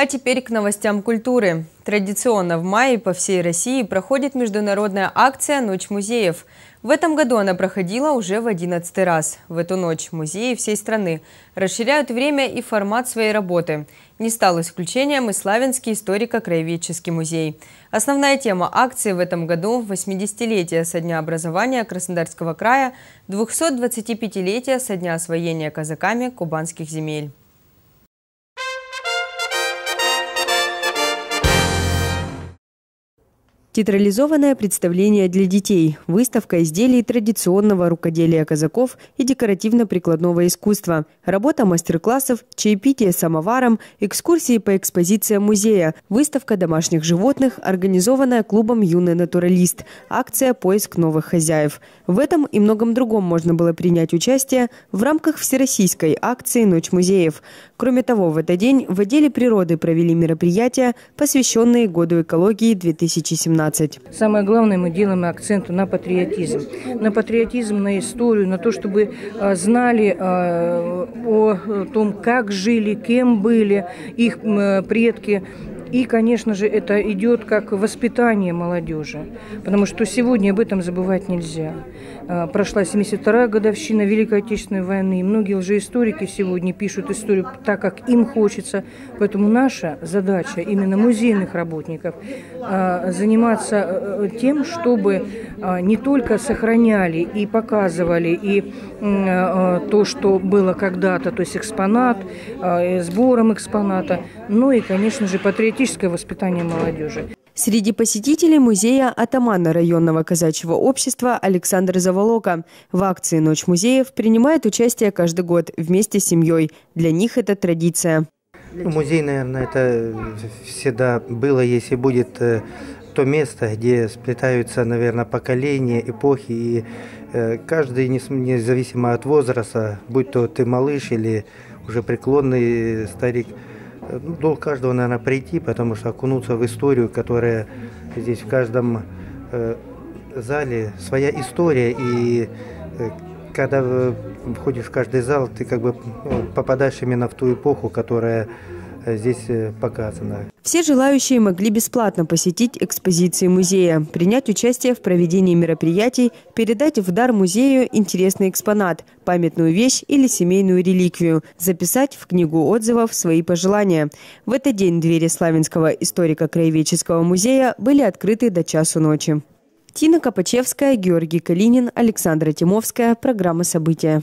А теперь к новостям культуры. Традиционно в мае по всей России проходит международная акция «Ночь музеев». В этом году она проходила уже в одиннадцатый раз. В эту ночь музеи всей страны расширяют время и формат своей работы. Не стал исключением и Славянский историко-краеведческий музей. Основная тема акции в этом году – 80-летие со дня образования Краснодарского края, 225-летие со дня освоения казаками кубанских земель. Театрализованное представление для детей, выставка изделий традиционного рукоделия казаков и декоративно-прикладного искусства, работа мастер-классов, чаепитие самоваром, экскурсии по экспозициям музея, выставка домашних животных, организованная клубом «Юный натуралист», акция «Поиск новых хозяев». В этом и многом другом можно было принять участие в рамках всероссийской акции «Ночь музеев». Кроме того, в этот день в отделе природы провели мероприятия, посвященные Году экологии 2017. 20. Самое главное, мы делаем акцент на патриотизм. На патриотизм, на историю, на то, чтобы а, знали а, о том, как жили, кем были их предки, и, конечно же, это идет как воспитание молодежи, потому что сегодня об этом забывать нельзя. А, прошла 72-я годовщина Великой Отечественной войны, и многие лжеисторики сегодня пишут историю так, как им хочется. Поэтому наша задача именно музейных работников а, заниматься э, тем, чтобы а, не только сохраняли и показывали и то, что было когда-то, то есть экспонат, сбором экспоната, но и, конечно же, патриотизм патриотическое воспитание молодежи. Среди посетителей музея атамана районного казачьего общества Александр Заволока. В акции «Ночь музеев» принимает участие каждый год вместе с семьей. Для них это традиция. Ну, музей, наверное, это всегда было, если будет э, то место, где сплетаются, наверное, поколения, эпохи. И э, каждый, независимо от возраста, будь то ты малыш или уже преклонный старик – ну, долг каждого, наверное, прийти, потому что окунуться в историю, которая здесь в каждом э, зале своя история, и э, когда входишь в каждый зал, ты как бы ну, попадаешь именно в ту эпоху, которая Э, здесь э, показано. Все желающие могли бесплатно посетить экспозиции музея, принять участие в проведении мероприятий, передать в дар музею интересный экспонат, памятную вещь или семейную реликвию, записать в книгу отзывов свои пожелания. В этот день двери Славянского историко-краеведческого музея были открыты до часу ночи. Тина Копачевская, Георгий Калинин, Александра Тимовская. Программа «События».